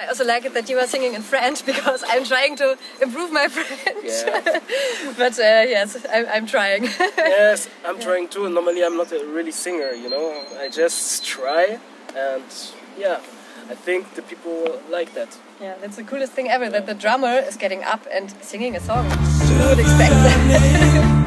I also like it that you are singing in French because I'm trying to improve my French. Yeah. but uh, yes, I'm, I'm trying. yes, I'm trying too. Normally, I'm not a really singer, you know. I just try, and yeah, I think the people like that. yeah, that's the coolest thing ever that the drummer is getting up and singing a song. Who would expect that?